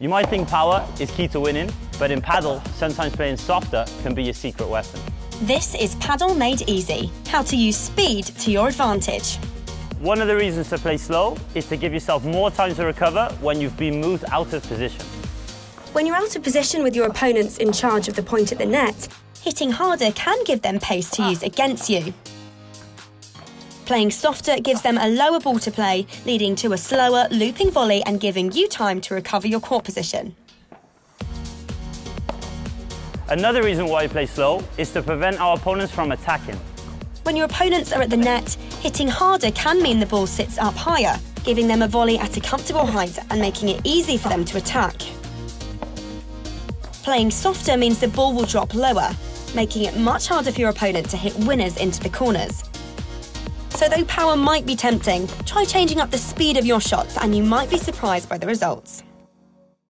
You might think power is key to winning, but in padel, sometimes playing softer can be your secret weapon. This is Padel Made Easy, how to use speed to your advantage. One of the reasons to play slow is to give yourself more time to recover when you've been moved out of position. When you're out of position with your opponents in charge of the point at the net, hitting harder can give them pace to use against you. Playing softer gives them a lower ball to play, leading to a slower, looping volley and giving you time to recover your court position. Another reason why we play slow is to prevent our opponents from attacking. When your opponents are at the net, hitting harder can mean the ball sits up higher, giving them a volley at a comfortable height and making it easy for them to attack. Playing softer means the ball will drop lower, making it much harder for your opponent to hit winners into the corners. So though power might be tempting, try changing up the speed of your shots and you might be surprised by the results.